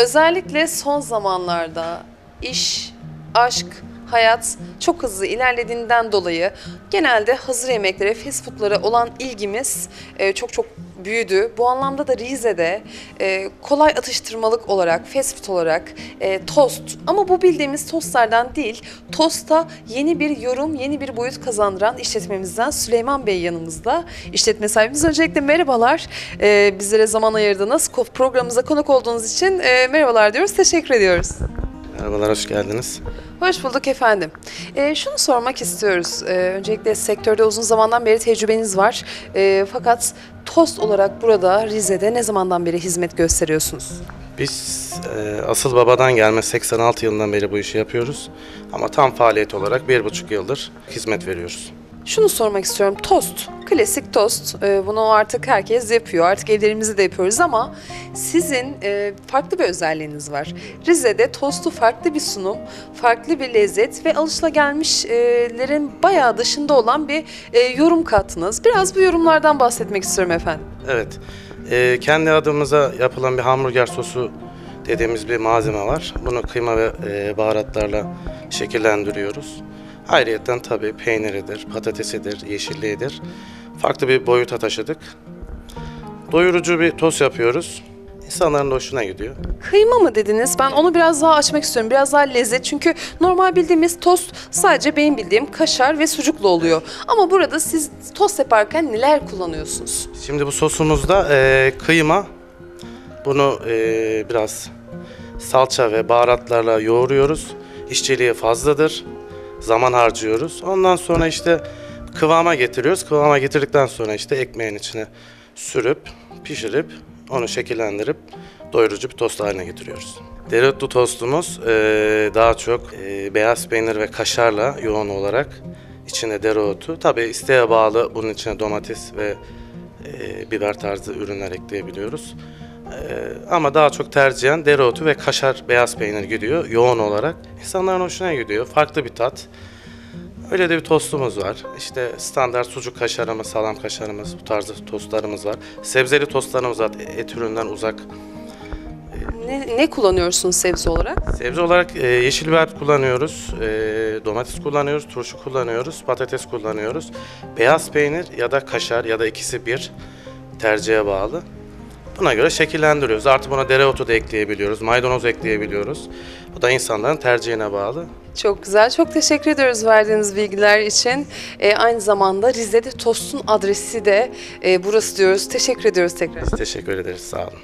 Özellikle son zamanlarda iş, aşk, hayat çok hızlı ilerlediğinden dolayı genelde hazır yemeklere, fast foodlara olan ilgimiz e, çok çok büyüdü. Bu anlamda da Rize'de e, kolay atıştırmalık olarak, fast food olarak e, tost ama bu bildiğimiz tostlardan değil, tosta yeni bir yorum, yeni bir boyut kazandıran işletmemizden Süleyman Bey yanımızda. İşletme sahibimiz öncelikle merhabalar. E, bizlere zaman ayırdınız. Programımıza konuk olduğunuz için e, merhabalar diyoruz. Teşekkür ediyoruz. Merhabalar, hoş geldiniz. Hoş bulduk efendim. Ee, şunu sormak istiyoruz. Ee, öncelikle sektörde uzun zamandan beri tecrübeniz var. Ee, fakat tost olarak burada Rize'de ne zamandan beri hizmet gösteriyorsunuz? Biz e, asıl babadan gelme 86 yılından beri bu işi yapıyoruz. Ama tam faaliyet olarak bir buçuk yıldır hizmet veriyoruz. Şunu sormak istiyorum. Tost, klasik tost. Ee, bunu artık herkes yapıyor. Artık evlerimizde de yapıyoruz ama sizin e, farklı bir özelliğiniz var. Rize'de tostu farklı bir sunum, farklı bir lezzet ve alışılagelmişlerin bayağı dışında olan bir e, yorum kattınız. Biraz bu yorumlardan bahsetmek istiyorum efendim. Evet, e, kendi adımıza yapılan bir hamburger sosu dediğimiz bir malzeme var. Bunu kıyma ve baharatlarla şekillendiriyoruz. Ayrıyeten tabii peyniridir, patatesidir, yeşilliğidir. Farklı bir boyuta taşıdık. Doyurucu bir tost yapıyoruz. İnsanların hoşuna gidiyor. Kıyma mı dediniz? Ben onu biraz daha açmak istiyorum. Biraz daha lezzet. Çünkü normal bildiğimiz tost sadece benim bildiğim kaşar ve sucuklu oluyor. Ama burada siz tost yaparken neler kullanıyorsunuz? Şimdi bu sosumuzda e, kıyma, bunu e, biraz salça ve baharatlarla yoğuruyoruz. İşçiliği fazladır, zaman harcıyoruz. Ondan sonra işte kıvama getiriyoruz. Kıvama getirdikten sonra işte ekmeğin içine sürüp, pişirip, onu şekillendirip doyurucu bir tost haline getiriyoruz. Dereotlu tostumuz daha çok beyaz peynir ve kaşarla yoğun olarak içine dereotu. Tabi isteğe bağlı bunun içine domates ve biber tarzı ürünler ekleyebiliyoruz. E, ama daha çok tercihen dereotu ve kaşar beyaz peynir gidiyor yoğun olarak. İnsanların hoşuna gidiyor. Farklı bir tat. Öyle de bir tostumuz var. İşte standart sucuk kaşarımız, salam kaşarımız, bu tarzı tostlarımız var. Sebzeli tostlarımız var. Et üründen uzak. Ne, ne kullanıyorsunuz sebze olarak? Sebze olarak e, yeşil biber kullanıyoruz, e, domates kullanıyoruz, turşu kullanıyoruz, patates kullanıyoruz. Beyaz peynir ya da kaşar ya da ikisi bir tercihe bağlı. Buna göre şekillendiriyoruz. Artı buna dereotu da ekleyebiliyoruz, maydanoz ekleyebiliyoruz. Bu da insanların tercihine bağlı. Çok güzel. Çok teşekkür ediyoruz verdiğiniz bilgiler için. Ee, aynı zamanda Rize'de tostun adresi de e, burası diyoruz. Teşekkür ediyoruz tekrar. Teşekkür ederiz, sağ olun.